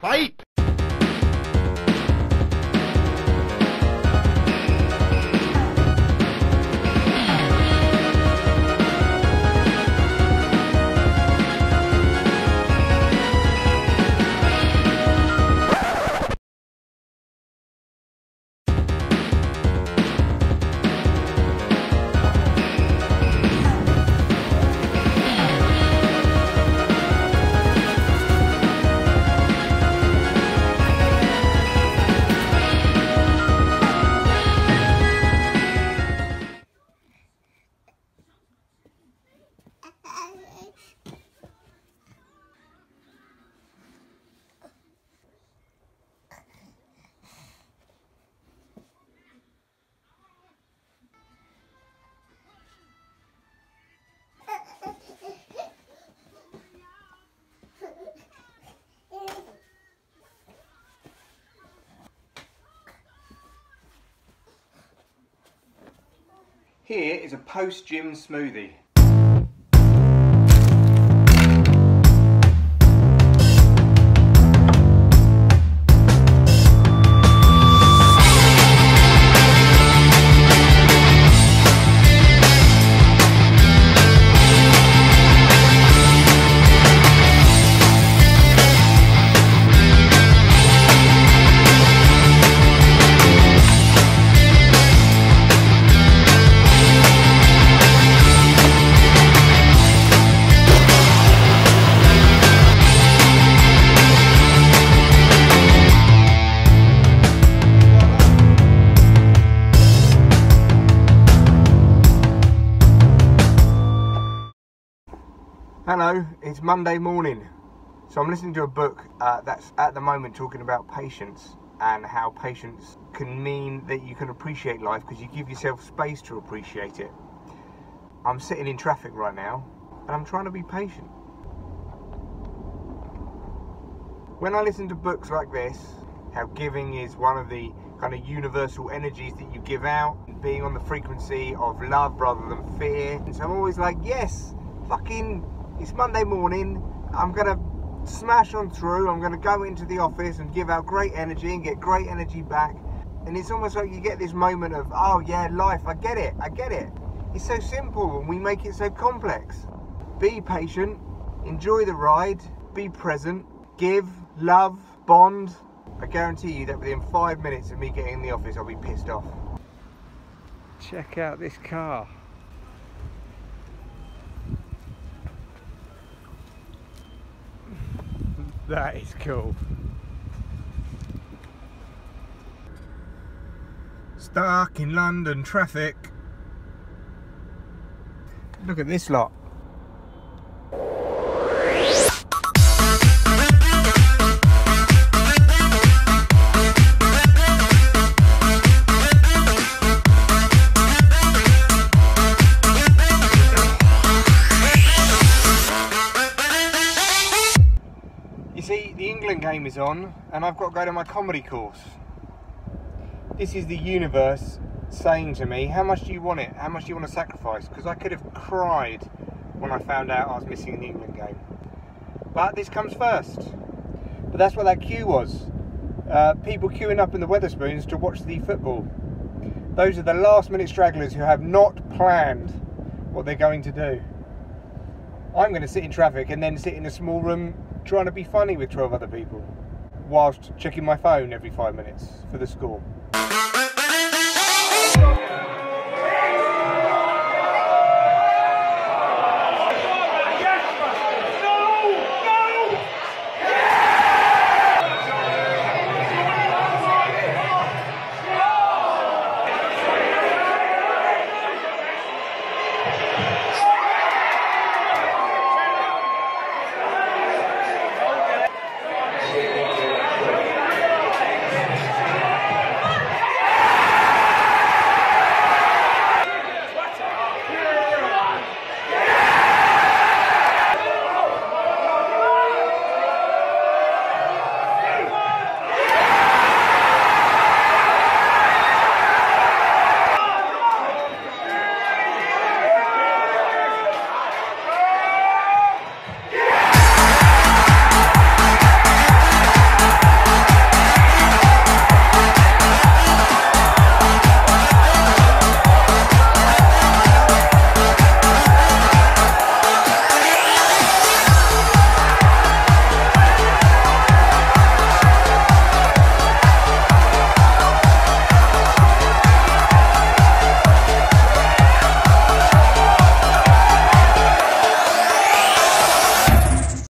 Fight! Here is a post-gym smoothie. Hello, it's Monday morning. So I'm listening to a book uh, that's at the moment talking about patience and how patience can mean that you can appreciate life because you give yourself space to appreciate it. I'm sitting in traffic right now and I'm trying to be patient. When I listen to books like this, how giving is one of the kind of universal energies that you give out, being on the frequency of love rather than fear. And so I'm always like, yes, fucking it's Monday morning. I'm gonna smash on through. I'm gonna go into the office and give out great energy and get great energy back. And it's almost like you get this moment of, oh yeah, life. I get it. I get it. It's so simple, and we make it so complex. Be patient. Enjoy the ride. Be present. Give. Love. Bond. I guarantee you that within five minutes of me getting in the office, I'll be pissed off. Check out this car. That is cool. Stuck in London traffic. Look at this lot. England game is on, and I've got to go to my comedy course. This is the universe saying to me, How much do you want it? How much do you want to sacrifice? Because I could have cried when I found out I was missing the England game. But this comes first. But that's what that queue was. Uh, people queuing up in the Wetherspoons to watch the football. Those are the last minute stragglers who have not planned what they're going to do. I'm going to sit in traffic and then sit in a small room trying to be funny with 12 other people whilst checking my phone every five minutes for the score.